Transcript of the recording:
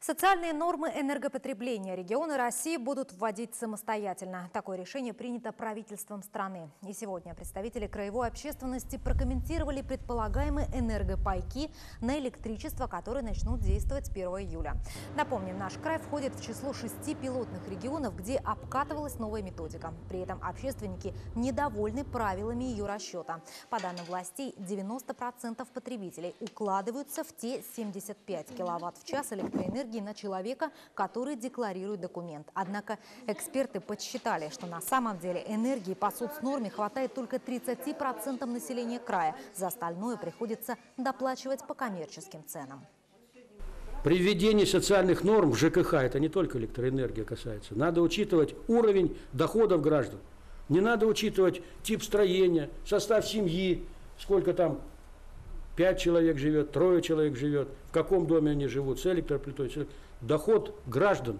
Социальные нормы энергопотребления регионы России будут вводить самостоятельно. Такое решение принято правительством страны. И сегодня представители краевой общественности прокомментировали предполагаемые энергопайки на электричество, которые начнут действовать с 1 июля. Напомним, наш край входит в число шести пилотных регионов, где обкатывалась новая методика. При этом общественники недовольны правилами ее расчета. По данным властей, 90% потребителей укладываются в те 75 киловатт в час электроэнергии на человека, который декларирует документ. Однако эксперты подсчитали, что на самом деле энергии по соцнорме хватает только 30% населения края. За остальное приходится доплачивать по коммерческим ценам. При введении социальных норм в ЖКХ, это не только электроэнергия касается, надо учитывать уровень доходов граждан. Не надо учитывать тип строения, состав семьи, сколько там, пять человек живет, трое человек живет, в каком доме они живут, с электроплитой. Доход граждан